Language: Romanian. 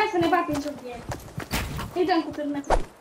Hai să ne batem parte in sovvietico. E già.